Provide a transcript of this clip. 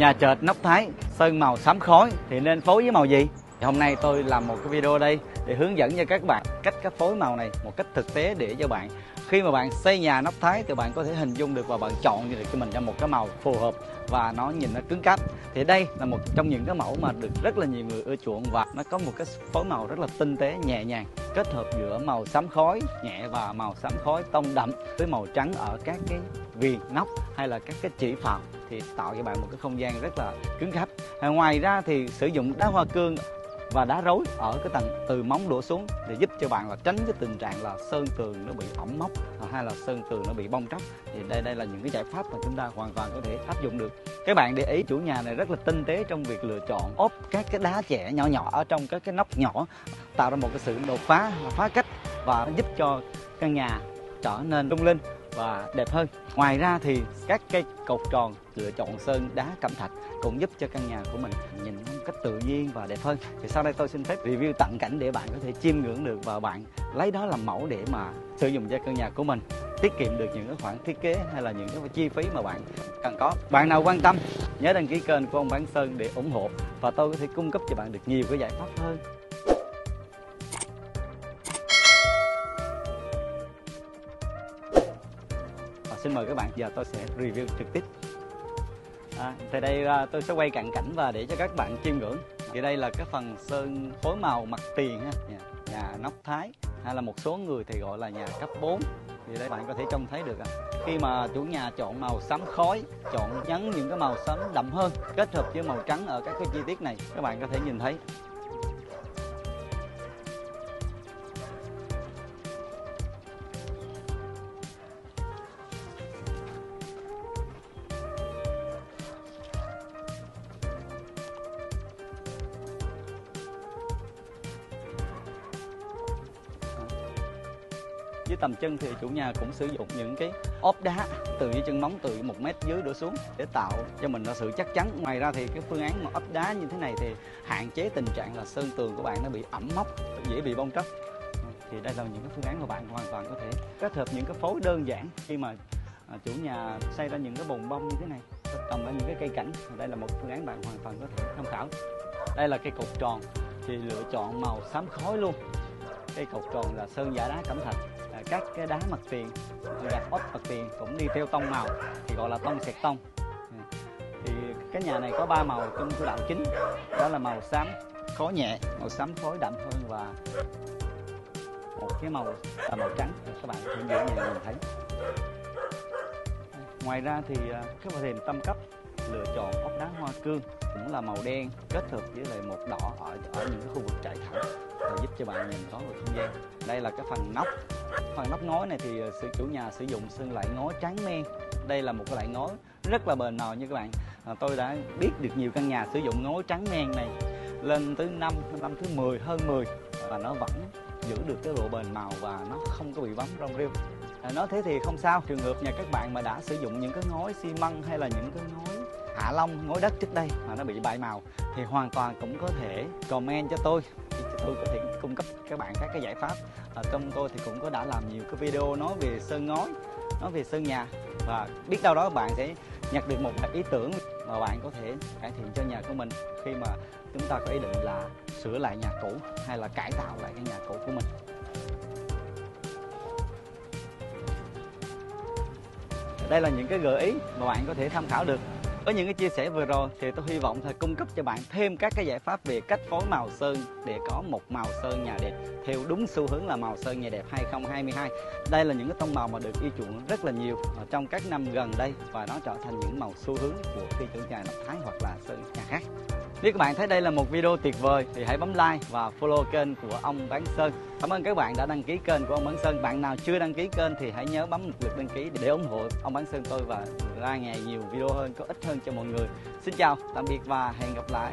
Nhà trệt nóc thái, sơn màu, xám khói, thì nên phối với màu gì? Thì hôm nay tôi làm một cái video đây để hướng dẫn cho các bạn cách cách phối màu này một cách thực tế để cho bạn. Khi mà bạn xây nhà nóc thái thì bạn có thể hình dung được và bạn chọn được cho mình ra một cái màu phù hợp và nó nhìn nó cứng cáp. Thì đây là một trong những cái mẫu mà được rất là nhiều người ưa chuộng và nó có một cái phối màu rất là tinh tế, nhẹ nhàng, kết hợp giữa màu xám khói nhẹ và màu xám khói tông đậm với màu trắng ở các cái viền nóc hay là các cái chỉ phào thì tạo cho bạn một cái không gian rất là cứng cáp. À, ngoài ra thì sử dụng đá hoa cương và đá rối ở cái tầng từ móng đổ xuống để giúp cho bạn là tránh cái tình trạng là sơn tường nó bị ẩm mốc à, hay là sơn tường nó bị bong tróc. Thì đây đây là những cái giải pháp mà chúng ta hoàn toàn có thể áp dụng được. Các bạn để ý, chủ nhà này rất là tinh tế trong việc lựa chọn ốp các cái đá trẻ nhỏ nhỏ ở trong các cái nóc nhỏ, tạo ra một cái sự đột phá phá cách và giúp cho căn nhà trở nên lung linh và đẹp hơn. Ngoài ra thì các cây cột tròn lựa chọn sơn đá cẩm thạch cũng giúp cho căn nhà của mình nhìn một cách tự nhiên và đẹp hơn. Thì sau đây tôi xin phép review tận cảnh để bạn có thể chiêm ngưỡng được và bạn lấy đó làm mẫu để mà sử dụng cho căn nhà của mình. Tiết kiệm được những cái khoản thiết kế hay là những cái chi phí mà bạn cần có. Bạn nào quan tâm, nhớ đăng ký kênh của ông bán sơn để ủng hộ và tôi có thể cung cấp cho bạn được nhiều cái giải pháp hơn. Xin mời các bạn giờ tôi sẽ review trực tiếp. À, thì đây à, tôi sẽ quay cận cảnh và để cho các bạn chiêm ngưỡng. Thì đây là cái phần sơn phối màu mặt tiền ha nhà, nhà nóc thái hay là một số người thì gọi là nhà cấp 4 thì đây bạn có thể trông thấy được à. khi mà chủ nhà chọn màu xám khói chọn nhấn những cái màu xám đậm hơn kết hợp với màu trắng ở các cái chi tiết này các bạn có thể nhìn thấy. Dưới tầm chân thì chủ nhà cũng sử dụng những cái ốp đá từ dưới chân móng từ một mét dưới đổ xuống để tạo cho mình là sự chắc chắn. Ngoài ra thì cái phương án mà ốp đá như thế này thì hạn chế tình trạng là sơn tường của bạn nó bị ẩm mốc, dễ bị bong tróc. Thì đây là những cái phương án mà bạn hoàn toàn có thể kết hợp những cái phối đơn giản khi mà à, chủ nhà xây ra những cái bồn bông như thế này, trồng ra những cái cây cảnh. Đây là một phương án bạn hoàn toàn có thể tham khảo. Đây là cây cột tròn, thì lựa chọn màu xám khói luôn. Cây cột tròn là sơn giả đá cẩm thạch các cái đá mặt tiền gạch ốp mặt tiền cũng đi theo tông màu, thì gọi là tông sẹt tông. Ừ. Thì cái nhà này có ba màu trong chủ đạo chính, đó là màu xám khói nhẹ, màu xám khói đậm hơn và một cái màu là màu trắng. Các bạn cũng dễ dàng nhìn thấy. Ngoài ra thì à, cái phần thềm tâm cấp, lựa chọn ốp đá hoa cương cũng là màu đen kết hợp với lại một đỏ ở ở những cái khu vực chạy thẳng và giúp cho bạn nhìn có một không gian. Đây là cái phần nóc. Phần nóc ngói này thì ờ, sự chủ nhà sử dụng sơn lại ngói trắng men. Đây là một cái loại ngói rất là bền màu như các bạn. À, tôi đã biết được nhiều căn nhà sử dụng ngói trắng men này lên tới năm năm thứ 10 hơn 10 và nó vẫn giữ được cái độ bền màu và nó không có bị bấm rong rêu à, ờ, nói thế thì không sao. Trường hợp nhà các bạn mà đã sử dụng những cái ngói xi măng hay là những cái ngói hạ long ngói đất trước đây mà nó bị bại màu thì hoàn toàn cũng có thể comment cho tôi tôi có thể cung cấp các bạn các cái giải pháp. Ờ, Ở trong tôi thì cũng có đã làm nhiều cái video nói về sơn ngói, nói về sơn nhà. Và biết đâu đó bạn sẽ nhặt được một ý tưởng mà bạn có thể cải thiện cho nhà của mình khi mà chúng ta có ý định là sửa lại nhà cũ hay là cải tạo lại cái nhà cũ của mình. Đây là những cái gợi ý mà bạn có thể tham khảo được với những cái chia sẻ vừa rồi thì tôi hy vọng là cung cấp cho bạn thêm các cái giải pháp về cách phối màu sơn để có một màu sơn nhà đẹp theo đúng xu hướng là màu sơn nhà đẹp 2022. Đây là những cái tông màu mà được yêu chuộng rất là nhiều ở trong các năm gần đây và nó trở thành những màu xu hướng của khi trường nhà độc thái hoặc là sơn nhà khác. Nếu các bạn thấy đây là một video tuyệt vời thì hãy bấm like và follow kênh của ông Bán Sơn. Cảm ơn các bạn đã đăng ký kênh của ông Bán Sơn. Bạn nào chưa đăng ký kênh thì hãy nhớ bấm một lượt đăng ký để ủng hộ ông Bán Sơn tôi và ra ngày nhiều video hơn, có ích hơn cho mọi người. Xin chào, tạm biệt và hẹn gặp lại.